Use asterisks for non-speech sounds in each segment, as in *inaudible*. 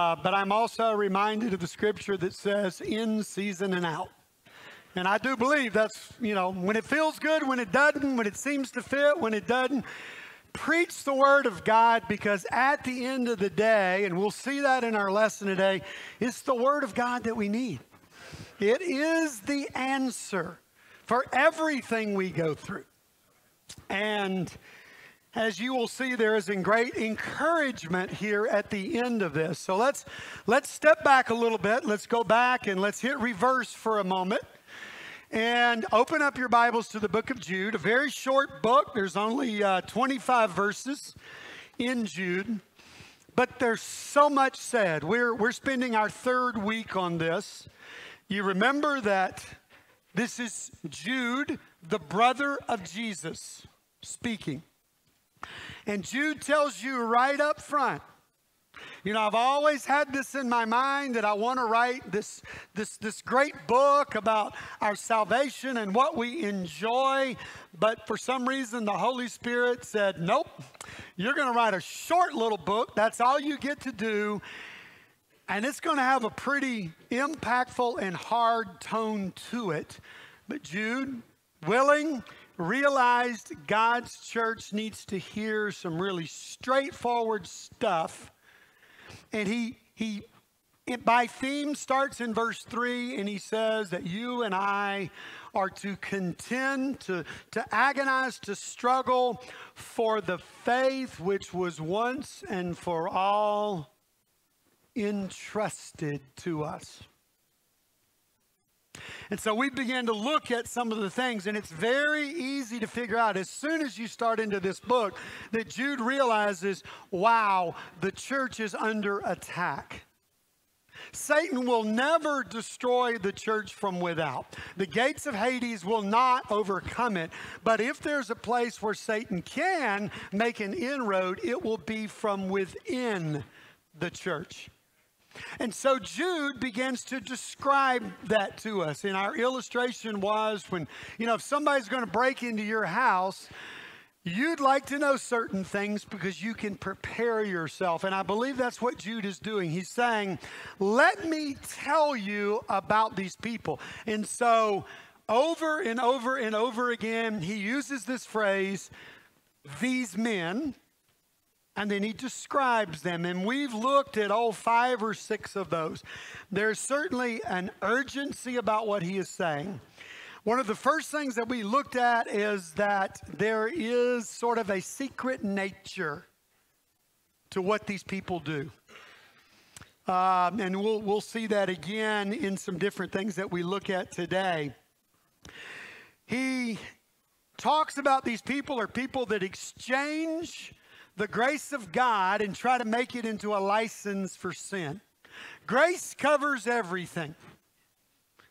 Uh, but I'm also reminded of the scripture that says, in season and out. And I do believe that's, you know, when it feels good, when it doesn't, when it seems to fit, when it doesn't. Preach the word of God because at the end of the day, and we'll see that in our lesson today, it's the word of God that we need. It is the answer for everything we go through. And as you will see, there is in great encouragement here at the end of this. So let's let's step back a little bit. Let's go back and let's hit reverse for a moment. And open up your Bibles to the book of Jude, a very short book. There's only uh, 25 verses in Jude, but there's so much said. We're, we're spending our third week on this. You remember that this is Jude, the brother of Jesus, speaking. And Jude tells you right up front you know, I've always had this in my mind that I want to write this, this, this great book about our salvation and what we enjoy. But for some reason, the Holy Spirit said, nope, you're going to write a short little book. That's all you get to do. And it's going to have a pretty impactful and hard tone to it. But Jude, willing, realized God's church needs to hear some really straightforward stuff and he, he it, by theme starts in verse 3 and he says that you and I are to contend, to, to agonize, to struggle for the faith which was once and for all entrusted to us. And so we began to look at some of the things, and it's very easy to figure out as soon as you start into this book that Jude realizes wow, the church is under attack. Satan will never destroy the church from without. The gates of Hades will not overcome it. But if there's a place where Satan can make an inroad, it will be from within the church. And so Jude begins to describe that to us. And our illustration was when, you know, if somebody's going to break into your house, you'd like to know certain things because you can prepare yourself. And I believe that's what Jude is doing. He's saying, let me tell you about these people. And so over and over and over again, he uses this phrase, these men and then he describes them. And we've looked at all five or six of those. There's certainly an urgency about what he is saying. One of the first things that we looked at is that there is sort of a secret nature to what these people do. Um, and we'll, we'll see that again in some different things that we look at today. He talks about these people are people that exchange the grace of God and try to make it into a license for sin. Grace covers everything.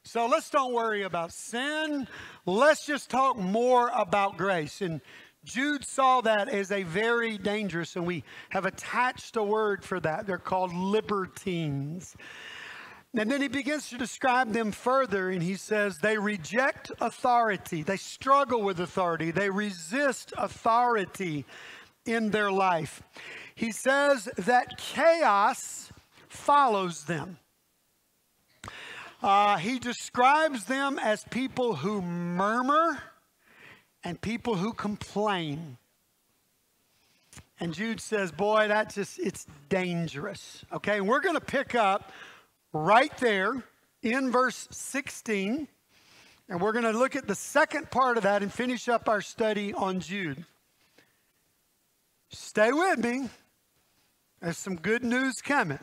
So let's don't worry about sin. Let's just talk more about grace. And Jude saw that as a very dangerous, and we have attached a word for that. They're called libertines. And then he begins to describe them further, and he says they reject authority, they struggle with authority, they resist authority in their life. He says that chaos follows them. Uh, he describes them as people who murmur and people who complain. And Jude says, boy, that just, it's dangerous. Okay, and we're going to pick up right there in verse 16. And we're going to look at the second part of that and finish up our study on Jude. Stay with me. There's some good news coming.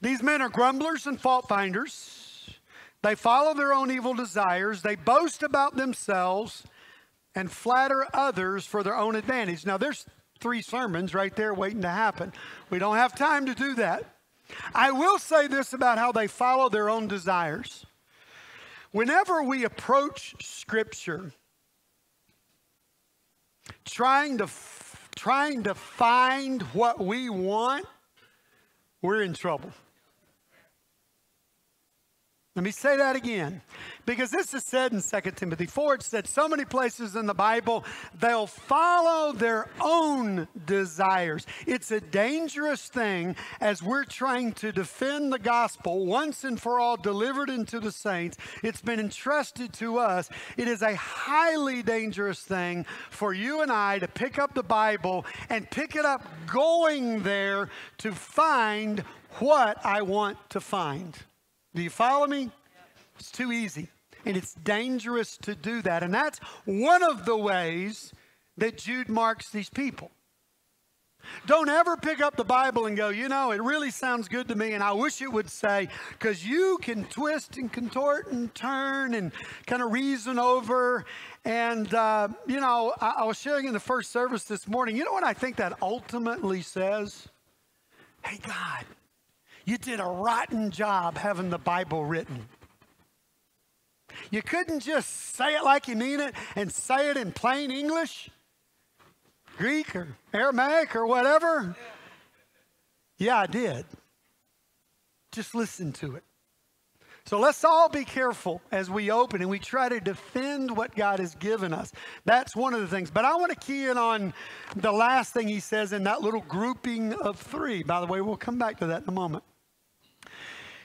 These men are grumblers and fault finders. They follow their own evil desires. They boast about themselves and flatter others for their own advantage. Now, there's three sermons right there waiting to happen. We don't have time to do that. I will say this about how they follow their own desires. Whenever we approach Scripture, trying to trying to find what we want, we're in trouble. Let me say that again. Because this is said in 2 Timothy 4. It's said so many places in the Bible, they'll follow their own desires. It's a dangerous thing as we're trying to defend the gospel once and for all delivered into the saints. It's been entrusted to us. It is a highly dangerous thing for you and I to pick up the Bible and pick it up going there to find what I want to find. Do you follow me? It's too easy. And it's dangerous to do that. And that's one of the ways that Jude marks these people. Don't ever pick up the Bible and go, you know, it really sounds good to me, and I wish it would say, because you can twist and contort and turn and kind of reason over. And, uh, you know, I, I was sharing in the first service this morning, you know what I think that ultimately says? Hey, God, you did a rotten job having the Bible written. You couldn't just say it like you mean it and say it in plain English, Greek or Aramaic or whatever. Yeah, I did. Just listen to it. So let's all be careful as we open and we try to defend what God has given us. That's one of the things. But I want to key in on the last thing he says in that little grouping of three. By the way, we'll come back to that in a moment.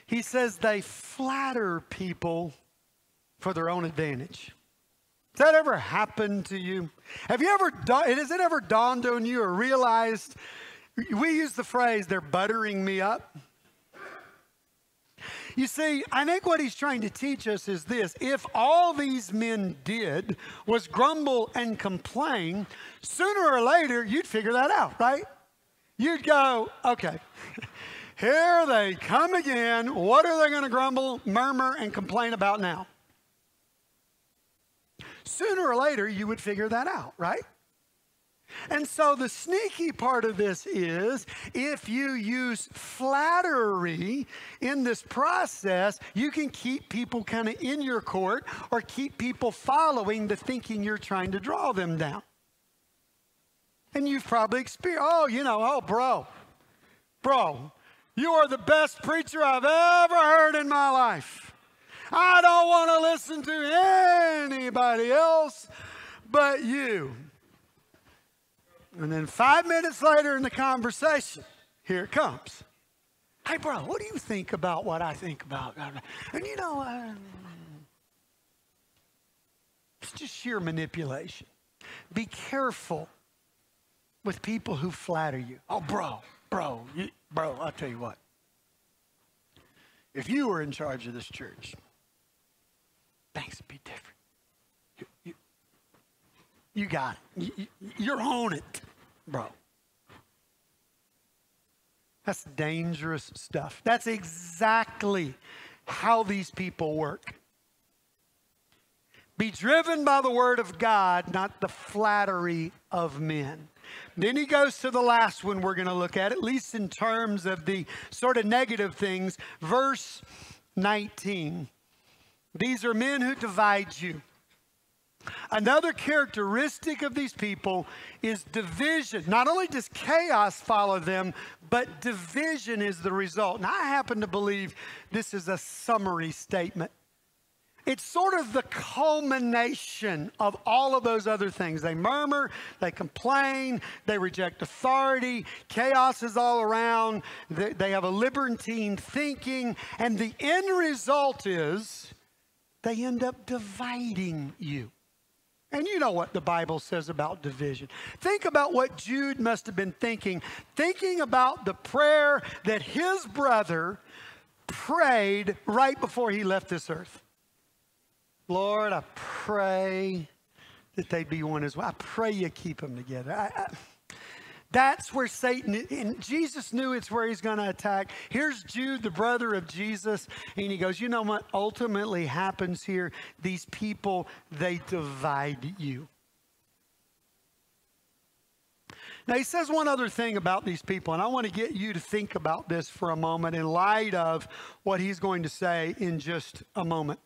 He says they flatter people for their own advantage. Has that ever happened to you? Have you ever done, has it ever dawned on you or realized, we use the phrase, they're buttering me up? You see, I think what he's trying to teach us is this. If all these men did was grumble and complain, sooner or later, you'd figure that out, right? You'd go, okay, *laughs* here they come again. What are they going to grumble, murmur, and complain about now? Sooner or later, you would figure that out, right? And so the sneaky part of this is if you use flattery in this process, you can keep people kind of in your court or keep people following the thinking you're trying to draw them down. And you've probably experienced, oh, you know, oh, bro, bro, you are the best preacher I've ever heard in my life. I don't want to listen to anybody else but you. And then five minutes later in the conversation, here it comes. Hey, bro, what do you think about what I think about? And you know, uh, it's just sheer manipulation. Be careful with people who flatter you. Oh, bro, bro, you, bro, I'll tell you what. If you were in charge of this church, things would be different. You, you, you got it. You, you're on it, bro. That's dangerous stuff. That's exactly how these people work. Be driven by the word of God, not the flattery of men. Then he goes to the last one we're going to look at, at least in terms of the sort of negative things. Verse 19. These are men who divide you. Another characteristic of these people is division. Not only does chaos follow them, but division is the result. And I happen to believe this is a summary statement. It's sort of the culmination of all of those other things. They murmur, they complain, they reject authority, chaos is all around, they, have a libertine thinking, and the end result is they end up dividing you. And you know what the Bible says about division. Think about what Jude must have been thinking, thinking about the prayer that his brother prayed right before he left this earth. Lord, I pray that they be one as well. I pray you keep them together. I, I, that's where Satan, and Jesus knew it's where he's going to attack. Here's Jude, the brother of Jesus, and he goes, You know what ultimately happens here? These people, they divide you. Now, he says one other thing about these people, and I want to get you to think about this for a moment in light of what he's going to say in just a moment.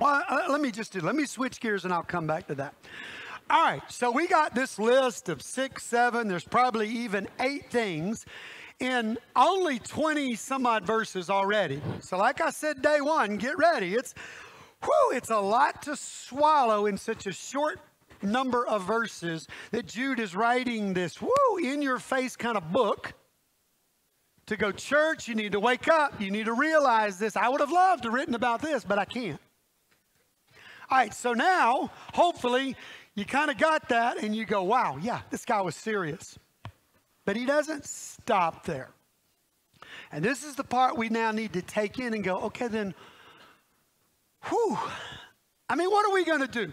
Well, uh, let me just do, let me switch gears and I'll come back to that. All right, so we got this list of six, seven, there's probably even eight things in only 20 some odd verses already. So, like I said, day one, get ready. It's Whew, it's a lot to swallow in such a short number of verses that Jude is writing this, whoo, in your face kind of book to go, church, you need to wake up. You need to realize this. I would have loved to written about this, but I can't. All right, so now, hopefully, you kind of got that and you go, wow, yeah, this guy was serious. But he doesn't stop there. And this is the part we now need to take in and go, okay, then, whew. I mean, what are we going to do?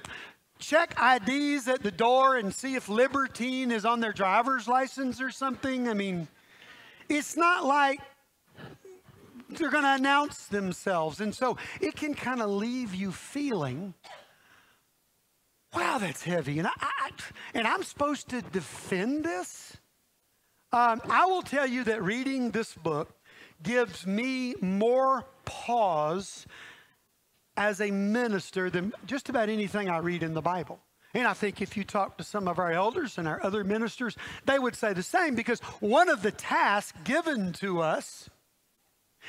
Check IDs at the door and see if libertine is on their driver's license or something? I mean, it's not like they're going to announce themselves. And so it can kind of leave you feeling, wow, that's heavy. And, I, I and I'm supposed to defend this? Um, I will tell you that reading this book gives me more pause as a minister than just about anything I read in the Bible. And I think if you talk to some of our elders and our other ministers, they would say the same because one of the tasks given to us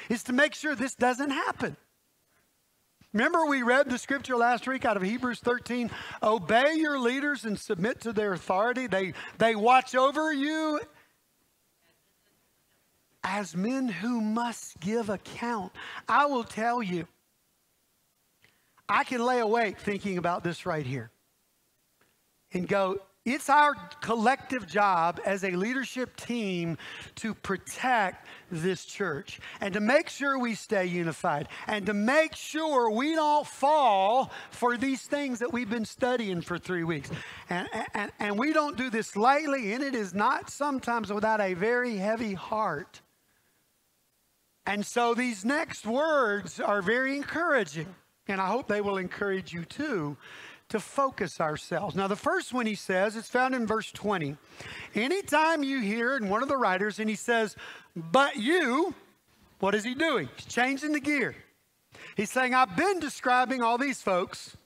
is to make sure this doesn't happen. Remember, we read the scripture last week out of Hebrews 13 obey your leaders and submit to their authority. They, they watch over you as men who must give account. I will tell you, I can lay awake thinking about this right here and go, it's our collective job as a leadership team to protect this church and to make sure we stay unified and to make sure we don't fall for these things that we've been studying for three weeks. And, and, and we don't do this lightly, and it is not sometimes without a very heavy heart. And so these next words are very encouraging, and I hope they will encourage you too to focus ourselves. Now, the first one he says, it's found in verse 20. Anytime you hear in one of the writers and he says, but you, what is he doing? He's changing the gear. He's saying, I've been describing all these folks,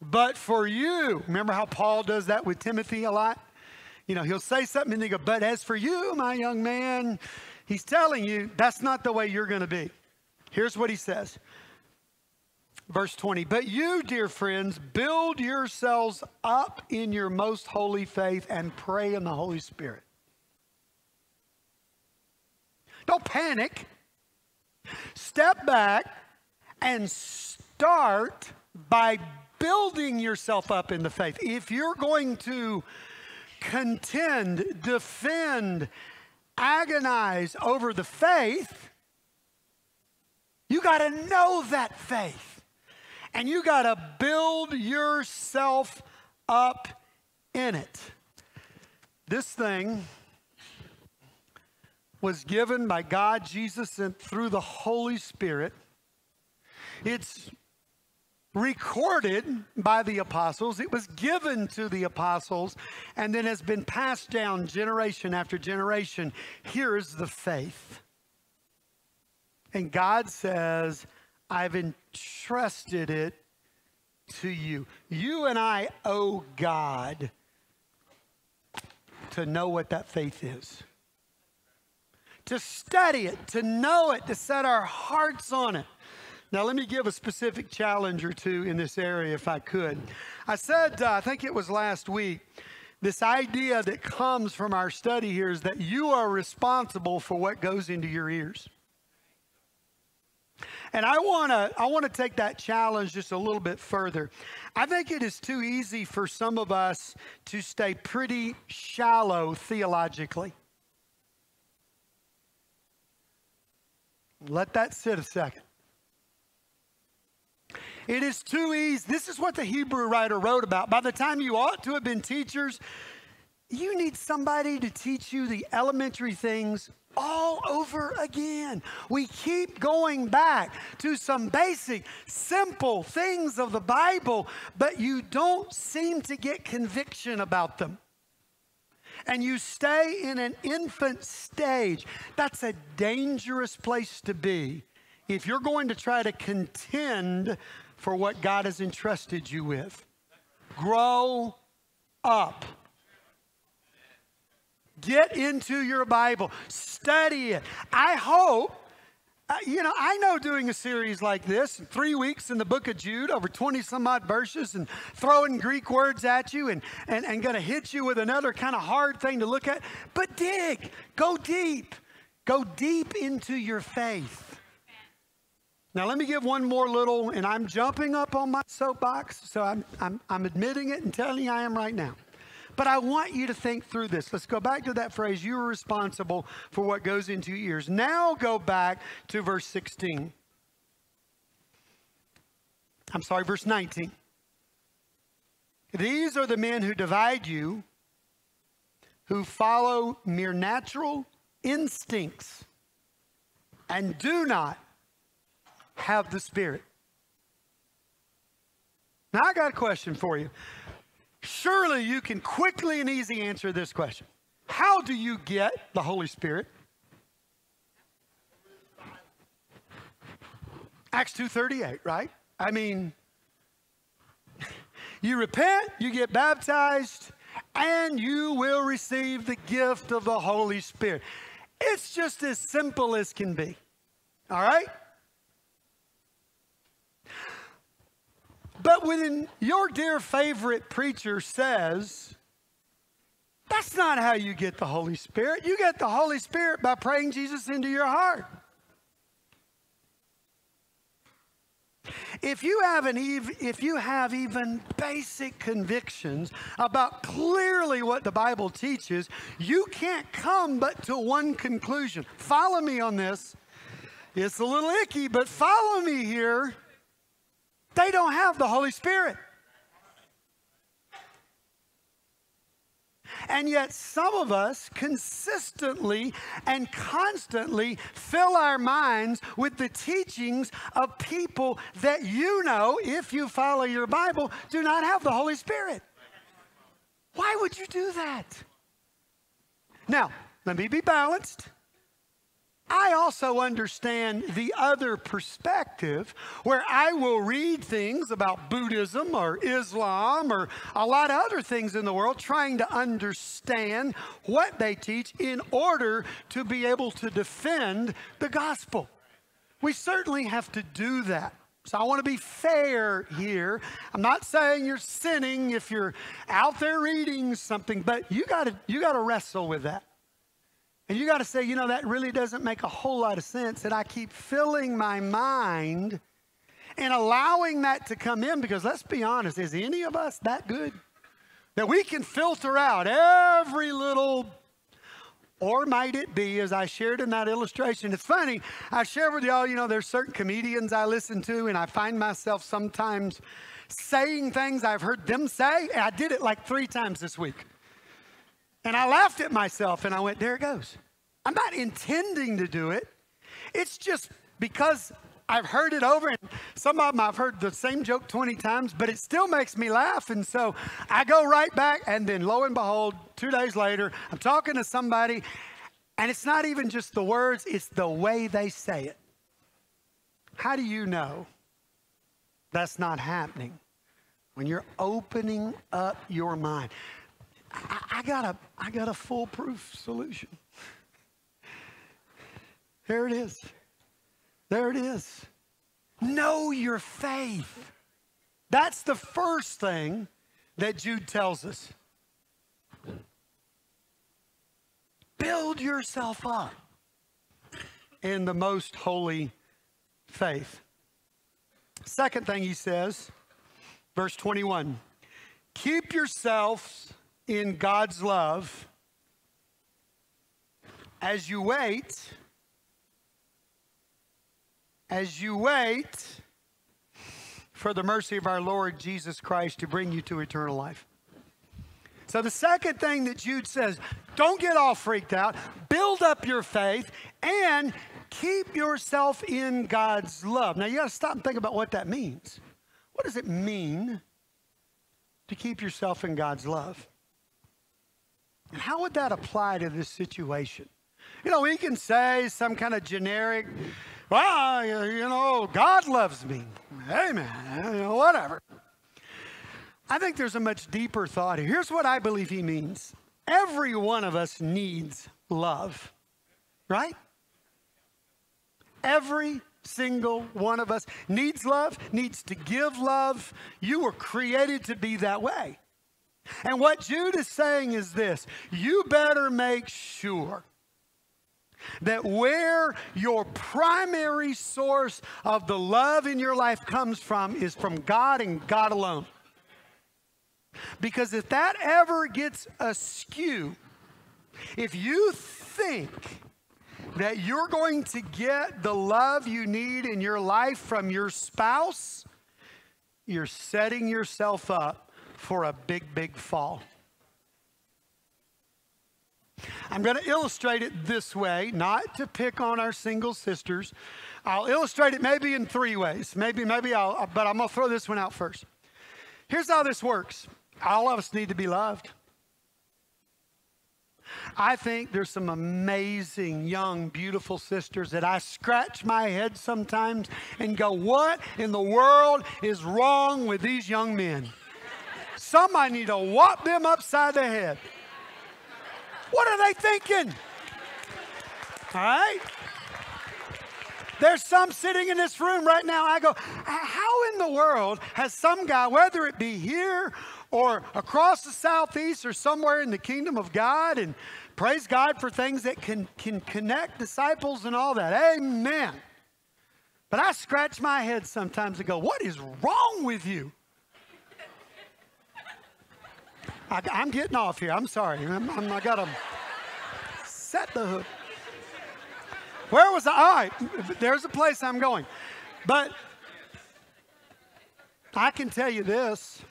but for you, remember how Paul does that with Timothy a lot? You know, he'll say something and they go, but as for you, my young man, he's telling you that's not the way you're going to be. Here's what he says Verse 20, but you, dear friends, build yourselves up in your most holy faith and pray in the Holy Spirit. Don't panic. Step back and start by building yourself up in the faith. If you're going to contend, defend, agonize over the faith, you got to know that faith and you got to build yourself up in it. This thing was given by God, Jesus, and through the Holy Spirit. It's recorded by the apostles. It was given to the apostles and then has been passed down generation after generation. Here is the faith. And God says, I've entrusted it to you. You and I owe God to know what that faith is, to study it, to know it, to set our hearts on it. Now, let me give a specific challenge or two in this area if I could. I said, uh, I think it was last week, this idea that comes from our study here is that you are responsible for what goes into your ears. And I want to I want to take that challenge just a little bit further. I think it is too easy for some of us to stay pretty shallow theologically. Let that sit a second. It is too easy. This is what the Hebrew writer wrote about. By the time you ought to have been teachers, you need somebody to teach you the elementary things all over again. We keep going back to some basic, simple things of the Bible, but you don't seem to get conviction about them. And you stay in an infant stage. That's a dangerous place to be if you're going to try to contend for what God has entrusted you with. Grow up. Get into your Bible, study it. I hope Uh, you know, I know doing a series like this, three weeks in the book of Jude, over 20 some odd verses, and throwing Greek words at you and, and, and going to hit you with another kind of hard thing to look at. But dig, go deep, go deep into your faith. Now, let me give one more little, and I'm jumping up on my soapbox, so I'm, I'm, I'm admitting it and telling you I am right now. But I want you to think through this. Let's go back to that phrase you are responsible for what goes into your ears. Now go back to verse 16. I'm sorry, verse 19. These are the men who divide you, who follow mere natural instincts and do not have the Spirit. Now, I got a question for you. Surely you can quickly and easy answer this question. How do you get the Holy Spirit? Acts 2:38, right? I mean, *laughs* you repent, you get baptized, and you will receive the gift of the Holy Spirit. It's just as simple as can be. All right? But when your dear favorite preacher says, that's not how you get the Holy Spirit. You get the Holy Spirit by praying Jesus into your heart. If you have an if you have even basic convictions about clearly what the Bible teaches, you can't come but to one conclusion. Follow me on this. It's a little icky, but follow me here. They don't have the Holy Spirit. And yet, some of us consistently and constantly fill our minds with the teachings of people that you know, if you follow your Bible, do not have the Holy Spirit. Why would you do that? Now, let me be balanced. I also understand the other perspective where I will read things about Buddhism or Islam or a lot of other things in the world trying to understand what they teach in order to be able to defend the gospel. We certainly have to do that. So I want to be fair here. I'm not saying you're sinning if you're out there reading something, but you got to you got to wrestle with that. And you got to say, you know, that really doesn't make a whole lot of sense. And I keep filling my mind and allowing that to come in because let's be honest, is any of us that good? That we can filter out every little, or might it be, as I shared in that illustration. It's funny, I share with y'all, you know, there's certain comedians I listen to, and I find myself sometimes saying things I've heard them say. I did it like three times this week. And I laughed at myself and I went, there it goes. I'm not intending to do it. It's just because I've heard it over, and some of them I've heard the same joke 20 times, but it still makes me laugh. And so I go right back, and then lo and behold, two days later, I'm talking to somebody, and it's not even just the words, it's the way they say it. How do you know that's not happening? When you're opening up your mind. I, I, got a, I got a foolproof solution. There it is. There it is. Know your faith. That's the first thing that Jude tells us. Build yourself up in the most holy faith. Second thing he says, verse 21 keep yourselves in God's love as you wait, as you wait for the mercy of our Lord Jesus Christ to bring you to eternal life. So, the second thing that Jude says, don't get all freaked out, build up your faith, and keep yourself in God's love. Now, you got to stop and think about what that means. What does it mean to keep yourself in God's love? How would that apply to this situation? You know, we can say some kind of generic, well, you know, God loves me. Amen. You know, whatever. I think there's a much deeper thought here. Here's what I believe he means every one of us needs love, right? Every single one of us needs love, needs to give love. You were created to be that way. And what Jude is saying is this you better make sure that where your primary source of the love in your life comes from is from God and God alone. Because if that ever gets askew, if you think that you're going to get the love you need in your life from your spouse, you're setting yourself up for a big, big fall. I'm going to illustrate it this way, not to pick on our single sisters. I'll illustrate it maybe in three ways. Maybe, maybe I'll, but I'm going to throw this one out first. Here's how this works all of us need to be loved. I think there's some amazing, young, beautiful sisters that I scratch my head sometimes and go, What in the world is wrong with these young men? Somebody need to whop them upside the head. What are they thinking? All right? There's some sitting in this room right now. I go, how in the world has some guy, whether it be here or across the southeast or somewhere in the kingdom of God, and praise God for things that can, can connect disciples and all that. Amen. But I scratch my head sometimes and go, what is wrong with you? I, am getting off here. I'm sorry. I'm, I'm, I got to set the hook. Where was I? All right, there's a place I'm going. But I can tell you this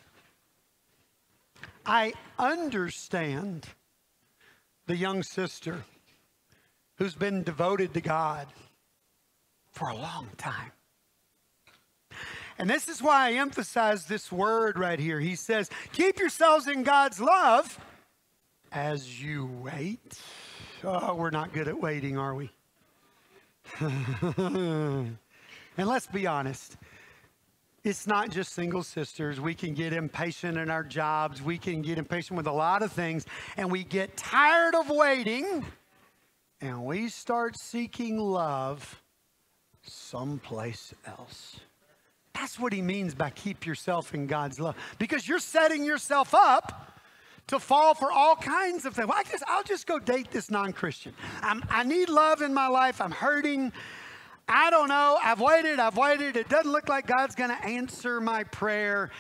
I understand the young sister who's been devoted to God for a long time. And this is why I emphasize this word right here. He says, Keep yourselves in God's love as you wait. Oh, we're not good at waiting, are we? *laughs* and let's be honest. It's not just single sisters. We can get impatient in our jobs. We can get impatient with a lot of things. And we get tired of waiting. And we start seeking love someplace else. That's what he means by keep yourself in God's love. Because you're setting yourself up to fall for all kinds of things. Well, I guess I'll just go date this non Christian. I need love in my life. I'm hurting. I don't know. I've waited. I've waited. It doesn't look like God's going to answer my prayer.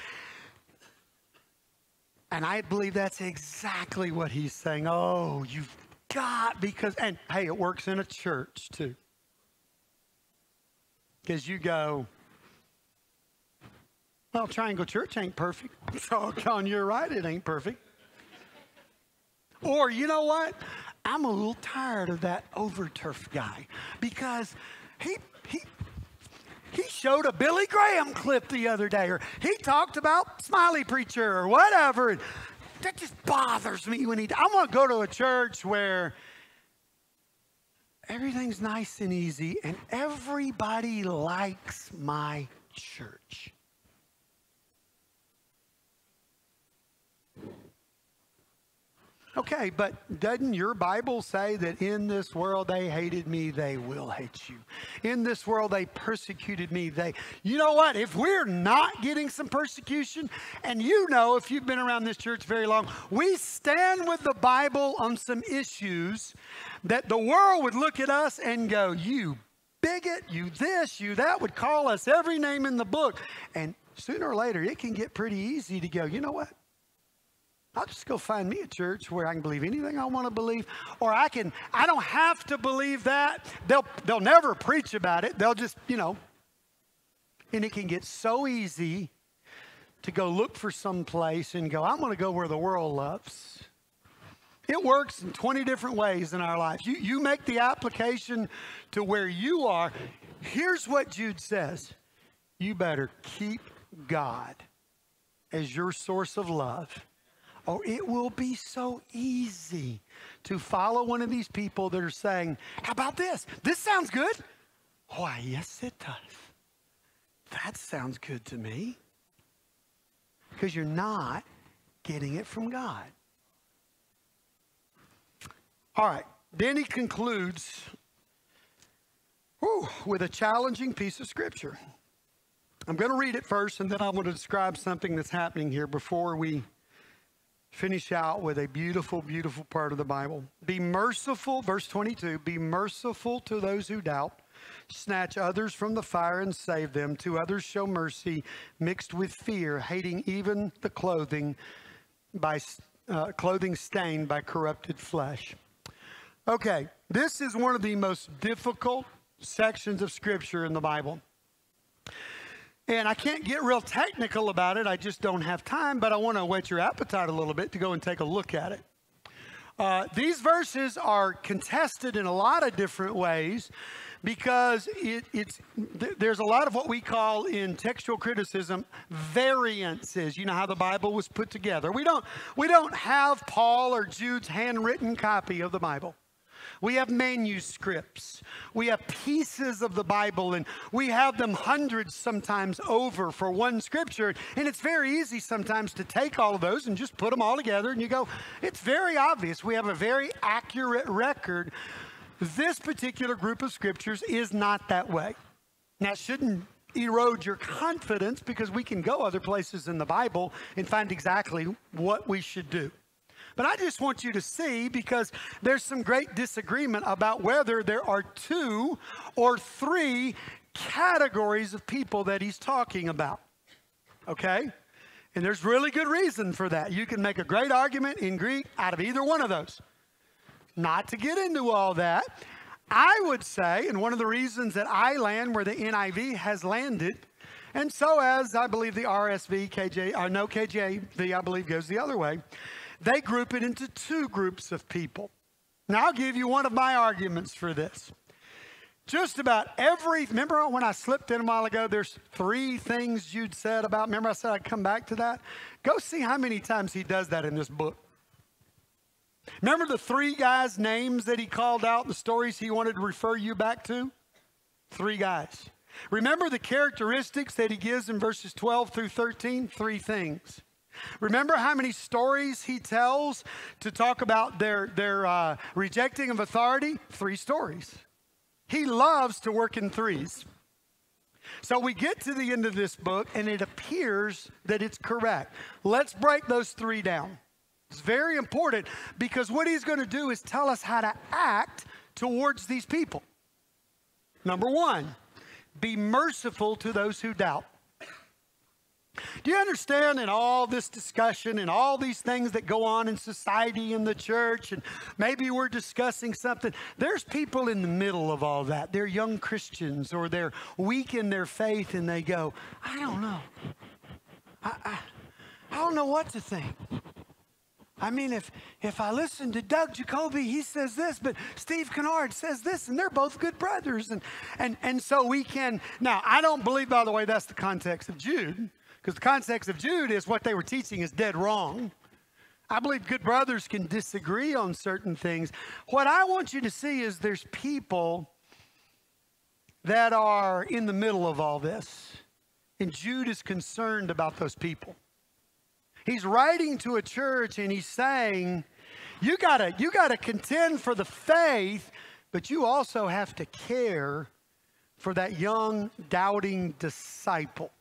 And I believe that's exactly what he's saying. Oh, you've got, because, and hey, it works in a church too. Because you go, well, Triangle Church ain't perfect. *laughs* So, Con, you're right, it ain't perfect. Or, you know what? I'm a little tired of that Overturf guy because he, he, he showed a Billy Graham clip the other day, or he talked about Smiley Preacher or whatever. That just bothers me when he. I want to go to a church where everything's nice and easy and everybody likes my church. Okay, but doesn't your Bible say that in this world they hated me, they will hate you? In this world they persecuted me, they. You know what? If we're not getting some persecution, and you know if you've been around this church very long, we stand with the Bible on some issues that the world would look at us and go, You bigot, you this, you that, would call us every name in the book. And sooner or later, it can get pretty easy to go, You know what? I'll just go find me a church where I can believe anything I want to believe, or I can. I don't have to believe that. They'll they'll never preach about it. They'll just you know. And it can get so easy to go look for some place and go. I'm going to go where the world loves. It works in 20 different ways in our life. You you make the application to where you are. Here's what Jude says: You better keep God as your source of love or it will be so easy to follow one of these people that are saying, How about this? This sounds good. Why, yes, it does. That sounds good to me. Because you're not getting it from God. All right. Then he concludes whew, with a challenging piece of scripture. I'm going to read it first, and then I'm going to describe something that's happening here before we finish out with a beautiful, beautiful part of the Bible. Be merciful, verse 22 be merciful to those who doubt, snatch others from the fire and save them. To others show mercy mixed with fear, hating even the clothing by uh, clothing stained by corrupted flesh. Okay, this is one of the most difficult sections of scripture in the Bible. And I can't get real technical about it. I just don't have time, but I want to whet your appetite a little bit to go and take a look at it. Uh, these verses are contested in a lot of different ways because it, it's th- there's a lot of what we call in textual criticism variances. You know how the Bible was put together. We don't we don't have Paul or Jude's handwritten copy of the Bible. We have manuscripts. We have pieces of the Bible, and we have them hundreds sometimes over for one scripture. And it's very easy sometimes to take all of those and just put them all together, and you go, it's very obvious. We have a very accurate record. This particular group of scriptures is not that way. Now, shouldn't erode your confidence because we can go other places in the Bible and find exactly what we should do. But I just want you to see because there's some great disagreement about whether there are two or three categories of people that he's talking about. Okay? And there's really good reason for that. You can make a great argument in Greek out of either one of those. Not to get into all that, I would say, and one of the reasons that I land where the NIV has landed, and so as I believe the RSV, KJ, or uh, no KJV, I believe goes the other way, they group it into two groups of people. Now, I'll give you one of my arguments for this. Just about every, remember when I slipped in a while ago, there's three things you'd said about, remember I said I'd come back to that? Go see how many times he does that in this book. Remember the three guys' names that he called out, the stories he wanted to refer you back to? Three guys. Remember the characteristics that he gives in verses 12 through 13? Three things. Remember how many stories he tells to talk about their, their uh, rejecting of authority? Three stories. He loves to work in threes. So we get to the end of this book, and it appears that it's correct. Let's break those three down. It's very important because what he's going to do is tell us how to act towards these people. Number one, be merciful to those who doubt. Do you understand in all this discussion and all these things that go on in society and the church, and maybe we're discussing something, there's people in the middle of all that. They're young Christians or they're weak in their faith and they go, I don't know. I, I, I don't know what to think. I mean, if, if I listen to Doug Jacoby, he says this, but Steve Kinnard says this, and they're both good brothers. And, and, and so we can. Now, I don't believe, by the way, that's the context of Jude. Because the context of Jude is what they were teaching is dead wrong. I believe good brothers can disagree on certain things. What I want you to see is there's people that are in the middle of all this. And Jude is concerned about those people. He's writing to a church and he's saying, you gotta, you gotta contend for the faith, but you also have to care for that young, doubting disciple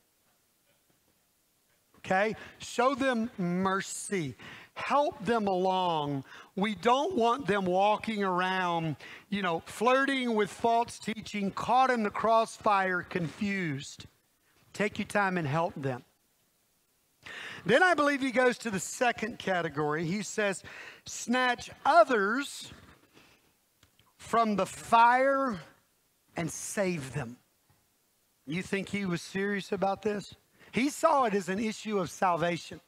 okay? Show them mercy. Help them along. We don't want them walking around, you know, flirting with false teaching, caught in the crossfire, confused. Take your time and help them. Then I believe he goes to the second category. He says, snatch others from the fire and save them. You think he was serious about this? He saw it as an issue of salvation.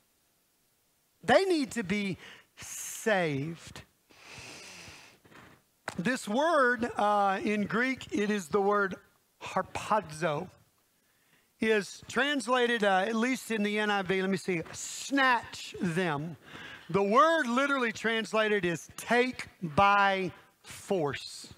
They need to be saved. This word uh, in Greek, it is the word harpazo, is translated, uh, at least in the NIV, let me see, snatch them. The word literally translated is take by force.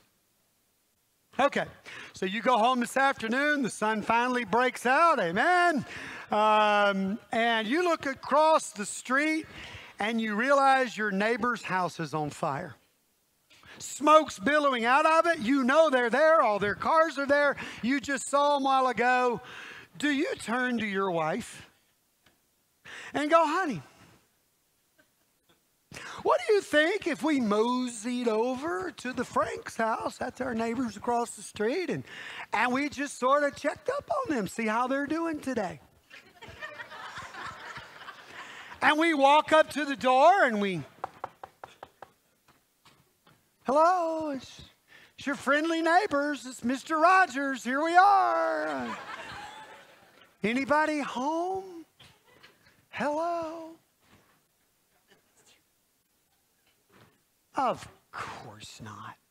Okay, so you go home this afternoon, the sun finally breaks out, amen. Um, and you look across the street and you realize your neighbor's house is on fire. smoke's billowing out of it. You know they're there, all their cars are there. You just saw them a while ago. Do you turn to your wife and go, honey, what do you think if we moseyed over to the Franks house? That's our neighbors across the street. And, and we just sort of checked up on them, see how they're doing today. And we walk up to the door and we, hello, it's, it's your friendly neighbors. It's Mr. Rogers. Here we are. Anybody home? Hello. Of course not.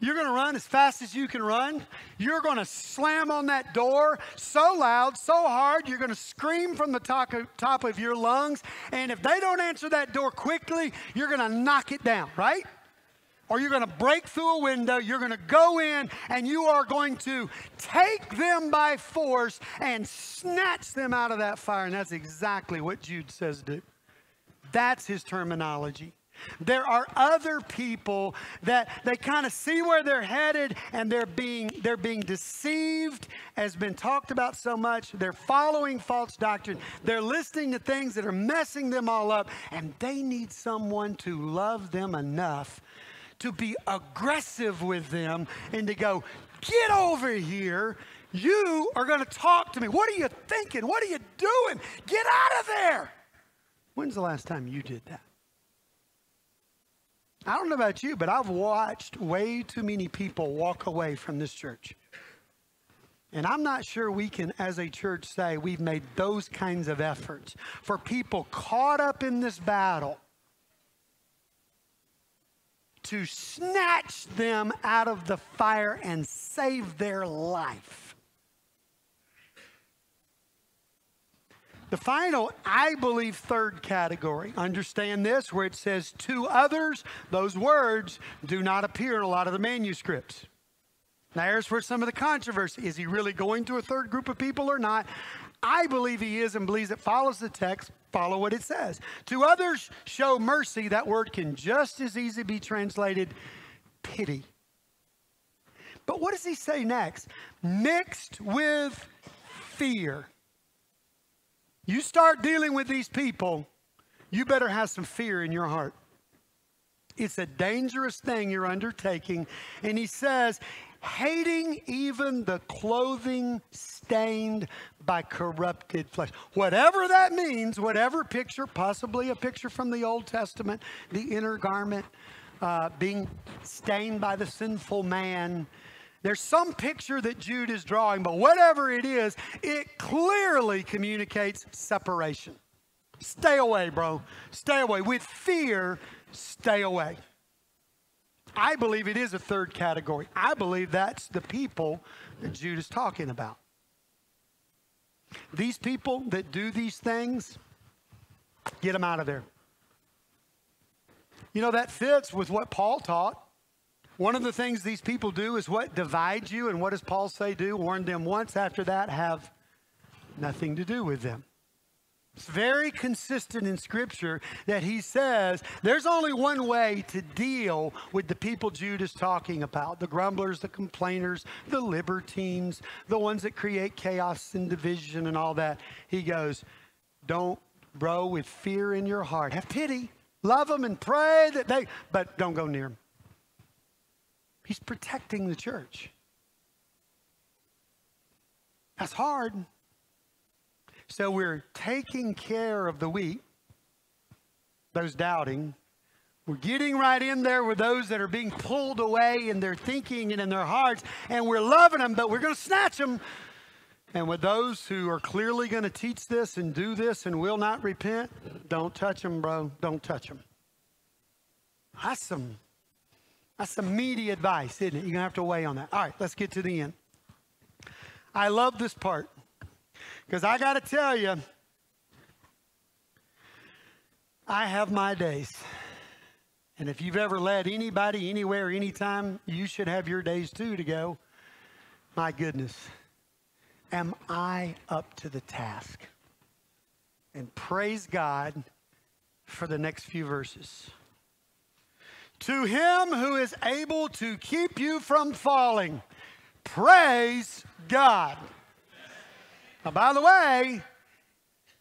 You're going to run as fast as you can run. You're going to slam on that door so loud, so hard, you're going to scream from the top of, top of your lungs. And if they don't answer that door quickly, you're going to knock it down, right? Or you're going to break through a window, you're going to go in, and you are going to take them by force and snatch them out of that fire. And that's exactly what Jude says to do. That's his terminology. There are other people that they kind of see where they're headed and they're being they're being deceived has been talked about so much. They're following false doctrine. They're listening to things that are messing them all up and they need someone to love them enough to be aggressive with them and to go, "Get over here. You are going to talk to me. What are you thinking? What are you doing? Get out of there." When's the last time you did that? I don't know about you, but I've watched way too many people walk away from this church. And I'm not sure we can, as a church, say we've made those kinds of efforts for people caught up in this battle to snatch them out of the fire and save their life. The final, I believe, third category, understand this, where it says to others, those words do not appear in a lot of the manuscripts. Now, here's where some of the controversy is he really going to a third group of people or not? I believe he is and believes it follows the text, follow what it says. To others, show mercy. That word can just as easily be translated pity. But what does he say next? Mixed with fear. You start dealing with these people, you better have some fear in your heart. It's a dangerous thing you're undertaking. And he says, hating even the clothing stained by corrupted flesh. Whatever that means, whatever picture, possibly a picture from the Old Testament, the inner garment uh, being stained by the sinful man. There's some picture that Jude is drawing, but whatever it is, it clearly communicates separation. Stay away, bro. Stay away. With fear, stay away. I believe it is a third category. I believe that's the people that Jude is talking about. These people that do these things, get them out of there. You know, that fits with what Paul taught. One of the things these people do is what divides you, and what does Paul say do? Warn them once, after that, have nothing to do with them. It's very consistent in Scripture that he says there's only one way to deal with the people Jude is talking about the grumblers, the complainers, the libertines, the ones that create chaos and division and all that. He goes, Don't, bro, with fear in your heart. Have pity. Love them and pray that they, but don't go near them. He's protecting the church. That's hard. So we're taking care of the weak, those doubting. We're getting right in there with those that are being pulled away in their thinking and in their hearts, and we're loving them, but we're going to snatch them. And with those who are clearly going to teach this and do this and will not repent, don't touch them, bro. Don't touch them. That's some that's some meaty advice, isn't it? You're going to have to weigh on that. All right, let's get to the end. I love this part because I got to tell you, I have my days. And if you've ever led anybody, anywhere, anytime, you should have your days too to go. My goodness, am I up to the task? And praise God for the next few verses. To him who is able to keep you from falling, praise God. Now, by the way,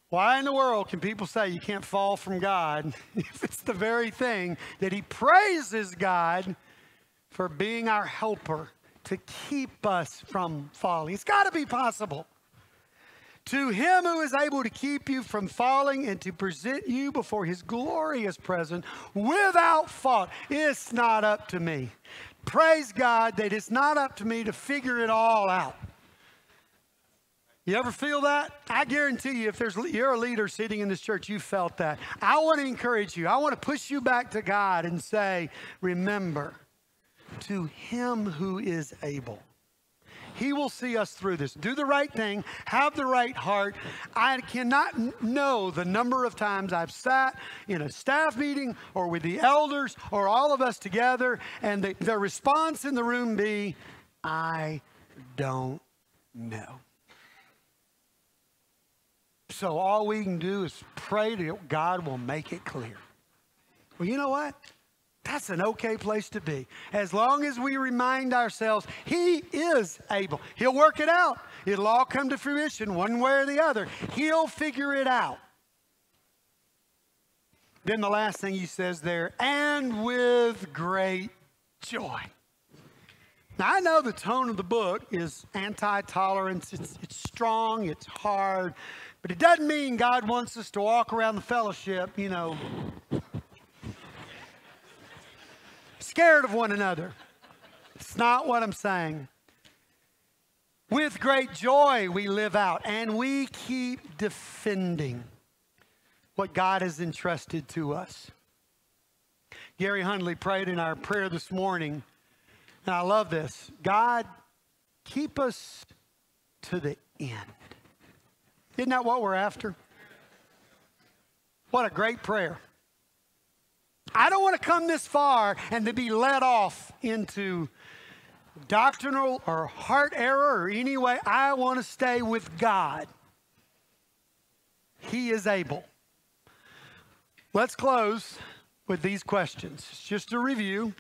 why in the world can people say you can't fall from God *laughs* if it's the very thing that He praises God for being our helper to keep us from falling? It's got to be possible. To Him who is able to keep you from falling and to present you before His glorious presence without fault. It's not up to me. Praise God that it's not up to me to figure it all out. You ever feel that? I guarantee you, if there's you're a leader sitting in this church, you felt that. I want to encourage you. I want to push you back to God and say, remember, to him who is able. He will see us through this. Do the right thing, have the right heart. I cannot know the number of times I've sat in a staff meeting or with the elders or all of us together, and the, the response in the room be, I don't know. So all we can do is pray that God will make it clear. Well, you know what? That's an okay place to be. As long as we remind ourselves, He is able. He'll work it out. It'll all come to fruition one way or the other. He'll figure it out. Then the last thing he says there, and with great joy. Now, I know the tone of the book is anti tolerance, it's, it's strong, it's hard. But it doesn't mean God wants us to walk around the fellowship, you know, scared of one another. It's not what I'm saying. With great joy, we live out and we keep defending what God has entrusted to us. Gary Hundley prayed in our prayer this morning, and I love this God, keep us to the end. Isn't that what we're after? What a great prayer. I don't want to come this far and to be led off into doctrinal or heart error or any way. I want to stay with God. He is able. Let's close with these questions. It's just a review.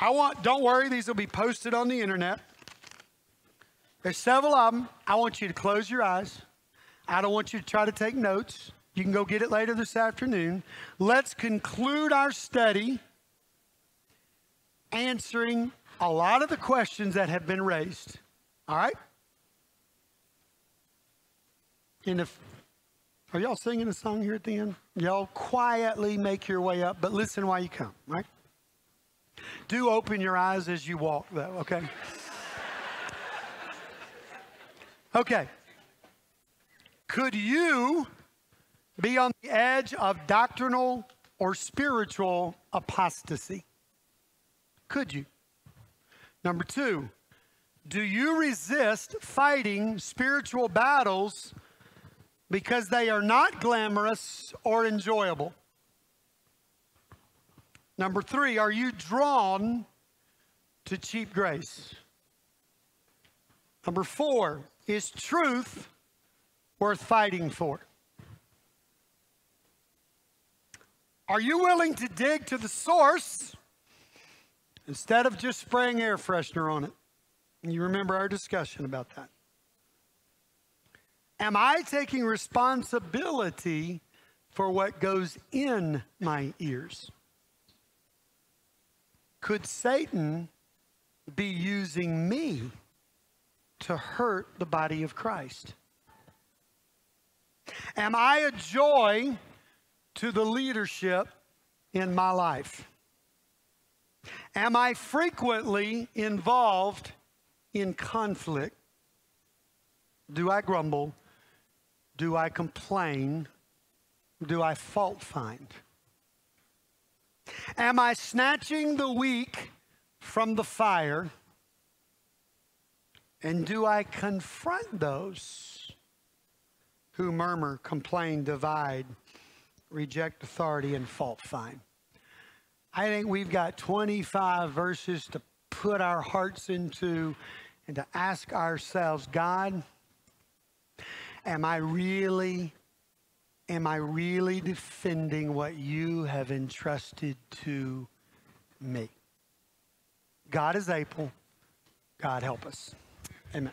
I want, don't worry, these will be posted on the internet. There's several of them. I want you to close your eyes. I don't want you to try to take notes. You can go get it later this afternoon. Let's conclude our study answering a lot of the questions that have been raised. All right? And if are y'all singing a song here at the end? Y'all quietly make your way up, but listen while you come, right? Do open your eyes as you walk, though, okay? Okay. Could you be on the edge of doctrinal or spiritual apostasy? Could you? Number two, do you resist fighting spiritual battles because they are not glamorous or enjoyable? Number three, are you drawn to cheap grace? Number four, is truth worth fighting for? Are you willing to dig to the source instead of just spraying air freshener on it? You remember our discussion about that. Am I taking responsibility for what goes in my ears? Could Satan be using me to hurt the body of Christ? Am I a joy to the leadership in my life? Am I frequently involved in conflict? Do I grumble? Do I complain? Do I fault find? Am I snatching the weak from the fire? And do I confront those who murmur, complain, divide, reject authority, and fault find. I think we've got 25 verses to put our hearts into and to ask ourselves, God, am I really, am I really defending what you have entrusted to me. God is able. God help us. Amen.